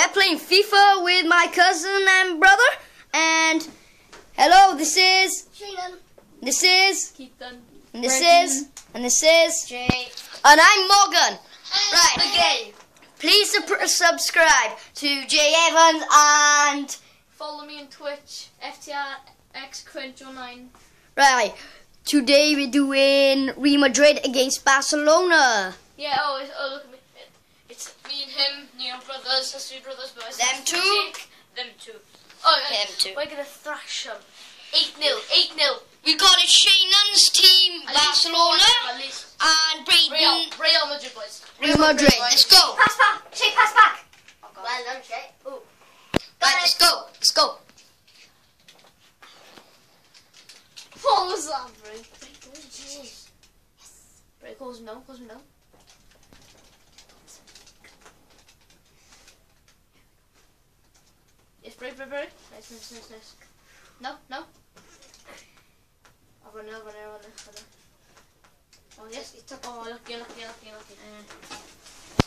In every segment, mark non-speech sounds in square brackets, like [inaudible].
We're playing FIFA with my cousin and brother. And hello, this is, Shaynan. this is, Keaton. and this Brendan. is, and this is, Jay. and I'm Morgan. Right. Okay. Please sup- subscribe to Jay Evans and Follow me on Twitch, FTRX Crunch09. right. Today we're doing Real Madrid against Barcelona. Yeah, oh, it's, oh, look at me. It, it's me and him, you know, brothers, us three brothers, but it's Them two? Them two. Oh. Them two. We're gonna thrash them. 8 0, 8 0. We got a Shaynan's team, Barcelona, At least. and Real, Braden, Real Madrid, boys. Real Madrid. Let's go. Pass back. Shay, pass back. Oh, well done, Shay. Ooh. Right, let's go. Let's go. What was that, break? Break, oh, jeez. Break, close him down, close him down. Yes, break, break, break. Nice, nice, nice, nice. No, no. I'll run it, I'll run I'll run I'll run. Oh, yes, he took, oh, lucky, lucky, lucky, lucky.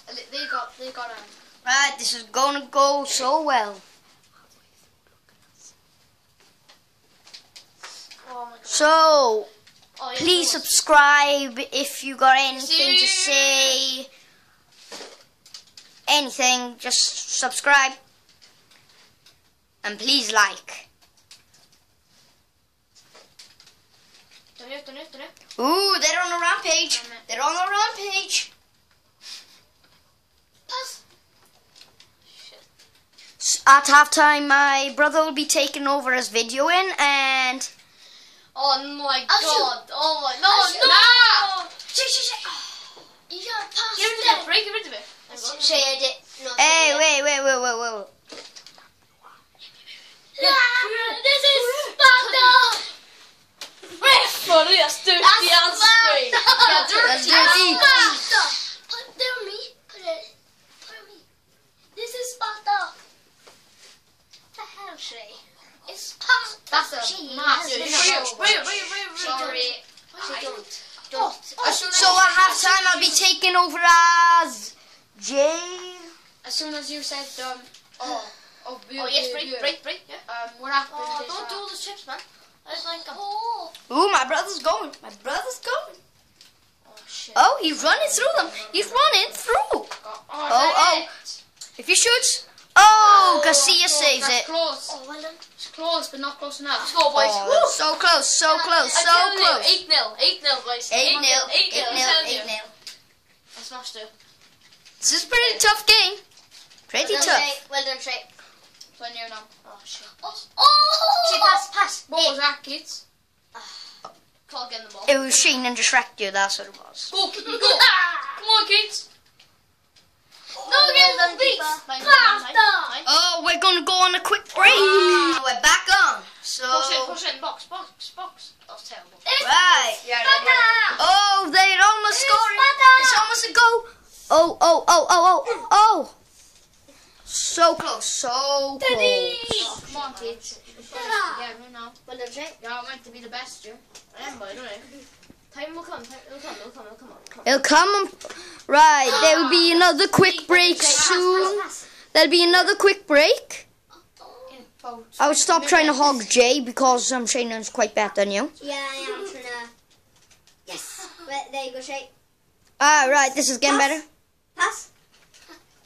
Uh, they- they got, they got, um, Right, this is gonna go so well. oh my god. So, Oh, yes, please subscribe if you got anything to say. Anything, just subscribe. And please like. Ooh, they're on a rampage. They're on a rampage. Pass. Shit. S- At halftime, my brother will be taking over as videoing, and Oh my I'll god. Oh my, no, I'll no! Shay, Shay, Shay. You gotta pass Get rid of it, break, get rid of it. Shay, I did. No, hey, Shay, wait, wait, wait, wait, wait. This is Sparta. That's dirty That's as straight. Yeah, dirty That's as dirty. Sparta. Put there me. Put it. Put me. This is Sparta. The hell, Shay? It's Sparta. That's a She massive has shit. no- Wait, wait, wait, wait, wait. Sorry. I don't. Don't. As soon So at halftime, I'll be taking over as Jay. As soon as you said, um, oh, oh, [sighs] Oh, yes, break, break, break, yeah. Um, what happened Oh, is, don't do all the chips, man. I just like them. Oh. Ooh, my brother's going. My brother's going. Oh, shit. Oh, he's running through them. He's running through. oh, Oh, oh. If he shoots. Oh, oh Garcia close, saves it. Close. Oh, well done. It's close, but not close enough. Let's oh, boys. Oh, so close, so close, so close. 8 0, 8 0, boys. 8 0, 8 8 0, 0, 8 0. I smashed it. This is a pretty tough game. Pretty Well done, Shay. tough. Well done, Shay. So near now. Oh, shit. Oh. Oh. Shay, pass, pass. What was that, kids? Ah. Clock getting the ball. It was Shane and Distract you, that's what it was. Go, go. Come on, kids. No, well get the beat. keeper. Fine, fine, Pasta. fine. Oh, we're gonna go on a quick break. Ah. We're back on. So, Push it, push it box, box, box. That was terrible. It's right. Sparta. Oh, they almost It's scored. Sparta. It's almost a goal. Oh, oh, oh, oh, oh, oh. So close, so Teddy. close. Oh, come on, kids. Yeah, we know. Well done, Shay. You're all meant to be the best, you. I am, but I don't know. Time will come, time will come, it'll come, it'll come, it'll come. It'll come. Right, there will be [gasps] another quick break soon. There'll be another quick break. I would stop trying to hog Jay because um, Shane's quite better than you. Yeah, I am trying to. Yes. [gasps] Well, there you go, Shay. Ah, right, this is getting Pass. better. Pass.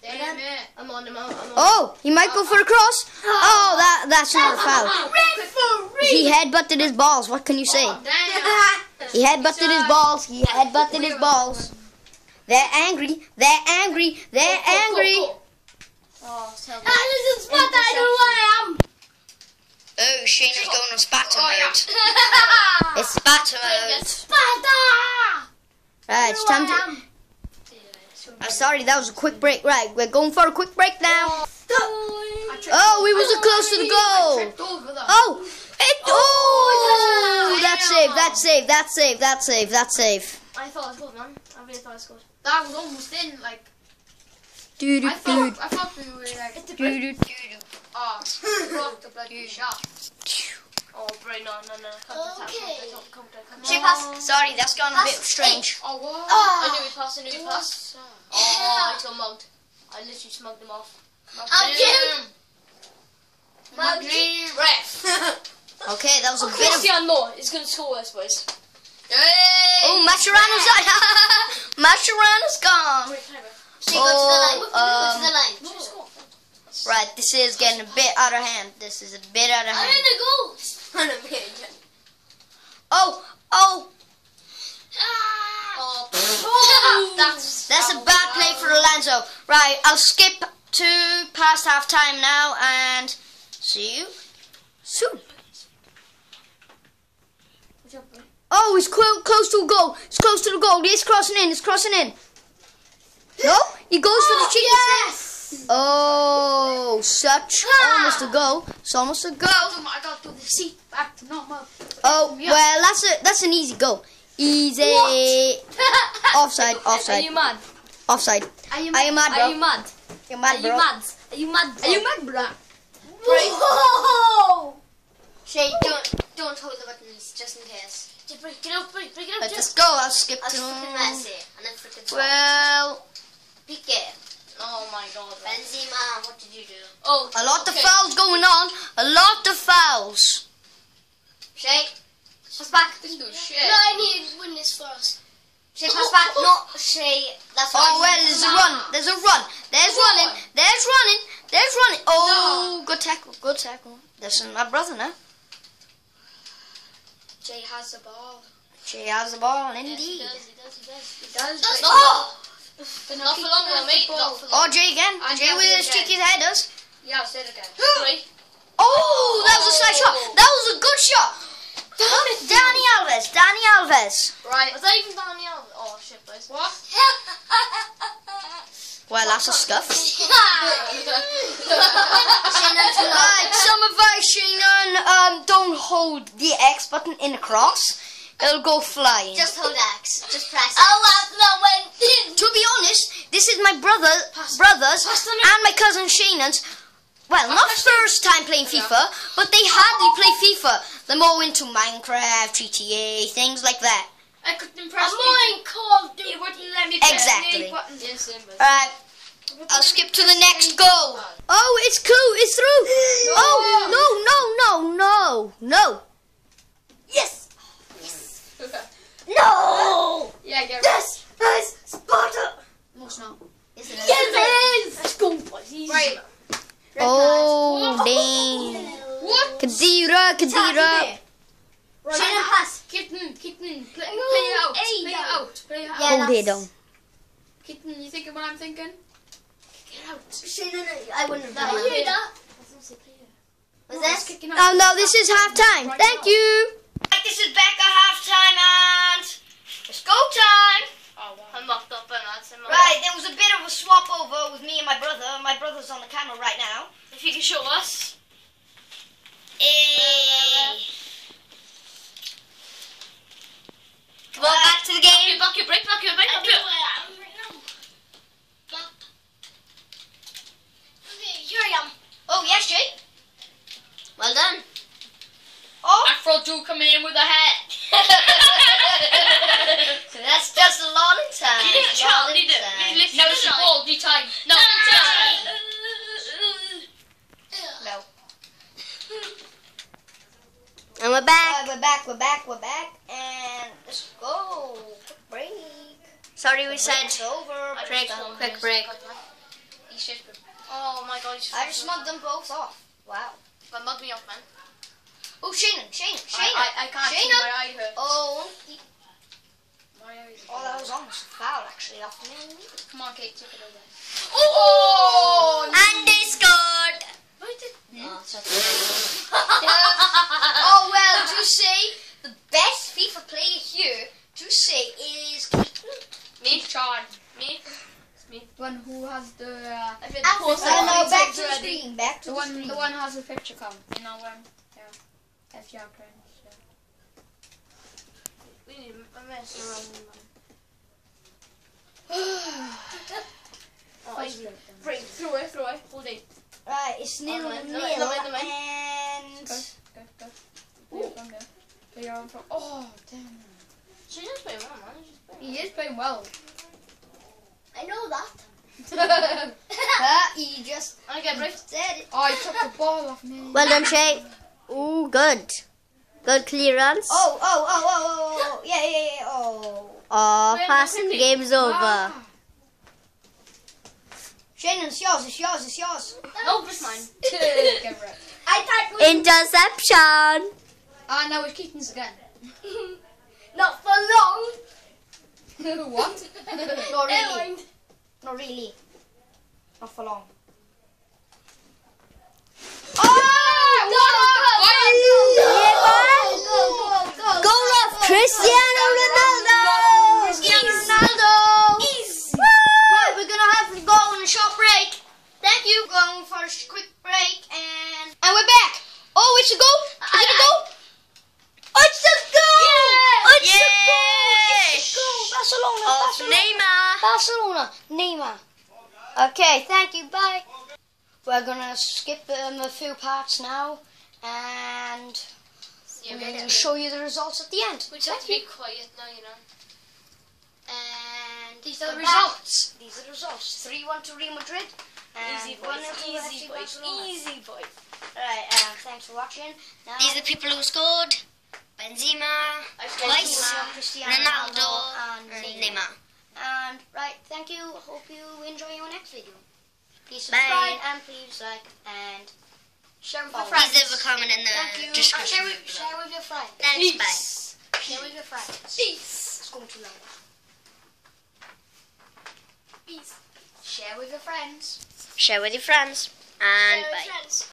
Damn it. I'm on, I'm on, I'm. Oh, he might go for a cross. Oh, that that's not a foul. Referee. He headbutted his balls. What can you say? Damn. [laughs] He headbutted his balls. He headbutted his balls. They're angry. They're angry. They're angry. Oh, it's terrible. Ah, this is Sparta. I know who I am. Oh, Shane is going on spatter Oh, mode. [laughs] It's spatter mode. Sparta. Right, it's time to. I'm sorry, that was a quick break. Right, we're going for a quick break now. Oh, we wasn't close to the goal. Tripped over them. Oh, it. Oh, oh that's safe. That's safe. That's safe. That's safe. That's safe. I thought I scored, man. I really thought I scored. That was almost in, like, Doo doo I doo thought, I thought we were like, doo doo doo. oh, blocked the bloody shot. Oh, bro, no, no, no. Okay. Come, come, come, She passed. Sorry, that's gone a bit strange. Oh, what? Ah. I knew he passed, I knew he passed. What's that? Oh, I got mugged. I literally smugged him off. How cute! My dream. [laughs] Ref. Okay, that was a bit of. Cristiano is going to score us, boys. Yay! Oh, Mascherano's out. [laughs] Mascherano's gone. Wait, timer. Say go to the line. Oh, Go to um, the line. No. Right, this is getting a bit out of hand. This is a bit out of hand. I'm hand. in the goals. [laughs] Oh, oh, Ah. Oh, that's that's a bad play for Alonso. Right, I'll skip to past half time now and see you soon. Good job, boy. Oh, he's close to a goal. He's close to the goal. He's crossing in. He's crossing in. No, he goes for the oh, cheeky Yes. Oh, such almost a goal. It's almost a goal. I got to the seat back to normal. Oh, well, that's a that's an easy goal. Easy. Offside, offside. Are you mad? offside. Are you Are you mad, Are you mad? You're Are mad, you bro. mad? Are you mad? Are you mad, bro? Whoa! Shay, don't don't hold the buttons just in case. Just break it up, break, break it up. Let's Just, go. I'll skip I'll to. just freaking Messi and then freaking Suarez. Well, Pique. Oh my god. Benzema, what did you do? Oh, a lot of fouls going on. A lot of fouls. Shay, pass back. Didn't do shit. No, I need to win this for us. Shay, Oh, pass back. No, Shay, that's what Oh I well, there's a run. There's a run. There's running. There's running. There's running. Oh, good tackle. Good tackle. This is my brother now. Jay has the ball. She has the ball, Yes, he indeed. does, he does, he does. He does. Does oh! but Not for long, though, mate. Not for oh, long. Oh, Jay again. I Jay with his cheeky headers. Yeah, I'll say it again. [gasps] Three. Oh, that was a slight shot. Oh. That was a good shot. Dani Alves. Dani Alves. Right. Was that even Danny the other? Oh shit, boys. What? [laughs] Well, that's a scuff. Shannon, chill out. Right, some advice, Sheenan. Um, don't hold the X button in a cross. It'll go flying. Just hold X. Just press X. Oh, well, no, when... to be honest, this is my brother, brothers, and my cousin Sheenan's. Well, not first time playing FIFA, but they hardly play FIFA. They're more into Minecraft, GTA, things like that. I couldn't press I'm on Call of Duty. It wouldn't let me press Exactly. any buttons. Yes, same, boys. Alright, I'll skip to the next goal. Oh, it's cool, it's through. Oh, no, no, no, no, no. Yes. [laughs] No. Yeah, get Yes, yes, Sparta. No, it's not. Yes, it Yes, it is. Let's go, boys. Easy. Right. Oh, dang. What? Khedira, Khedira. Shannon, pass. Kitten, kitten, play, play it out. Play it out. Play it out. Yeah, Oh, they that's- don't. Kitten, you thinking what I'm thinking? Get out. Shannon, I wouldn't have done I that. hear that. Was No, it's this? kicking out. Oh no, this is half time. Thank you. This is back at half time and it's go time. Oh, wow. I'm locked up and that's in my Right, there was a bit of a swap over with me and my brother. My brother's on the camera right now. If you can show us. Hey. Come on, back to the game. Back your break, back your break, back your Okay, here I am. Oh yes, Jay. Well done. Oh, Afro do come in with a hat. that's just a lot of time. You didn't Lot try, of did it? time. You lifted the ball, the time. No, time. No. And we're back. we're back. We're back. We're back. And let's go. Quick break. Sorry, we said over. Quick, quick break. He should be. Oh my god, I just mugged them both off. Wow. But mug me off, man. Oh, Shannon, Shannon, I, I, I can't see my eye hurts. Oh, My eye oh, that was almost a foul actually off me. Come on, Kate, take it over. Oh, oh and they scored. Oh, shut oh well, to say the best FIFA player here to say is Me? Chard. Me? The one who has the uh, I feel Ah, the post Oh no, It's back to the already- screen. Back to the the one screen. the one who has a picture come. You know when yeah. FGR Prince. Yeah. We need a mess around, Oh, easy. Free, throw it, throw it, hold it. Right, it's nil Oh, nil no. and Go, go, go. Play it from there. Play your own from. Oh, damn. She just play well, man. She just play He is playing well. I know that. uh, he just I Well done, Shay. Ooh, good. Good clearance. Oh, oh, oh, oh, oh, oh, yeah, yeah, yeah, oh. Oh, Wait, passing quickly. game's over. Ah. Shane, it's yours, it's yours, it's yours. Oh, it's mine. [laughs] I thought Interception. Ah, now it's Keaton's again. [laughs] not for long. [laughs] what? Not really. Not really. Not for long. Oh, Go, go, go, go, go, Cristiano Ronaldo. Cristiano Ronaldo. Right, we're gonna have to go on a short break. Thank you. Going for a quick break and and we're back. Oh, it's a goal. Is it a goal? Oh, it's a goal. Yeah. It's a goal. It's a goal. Barcelona. Of Barcelona. Neymar. Barcelona. Neymar. Okay, thank you. Bye. We're gonna skip um, a few parts now and we'll show you the results at the end. We just have to be quiet now, you know. And These are the we're back. results. These are the results. 3 1 to Real Madrid. And Easy 1 boys, easy FC boys, easy boys. Right, uh, thanks for watching. Now, These are the people who scored. Benzema, twice, Cristiano Ronaldo, and Neymar. And right, thank you. Hope you enjoy your next video. Please Bye. subscribe and please like and Share with Oh. your friends. Please leave a comment in thank you. the description. Share with, share with your friends. Thanks, bye. share with your friends. Peace. It's going too long. Peace. Share with your friends. Share with your friends. And Share with bye. friends.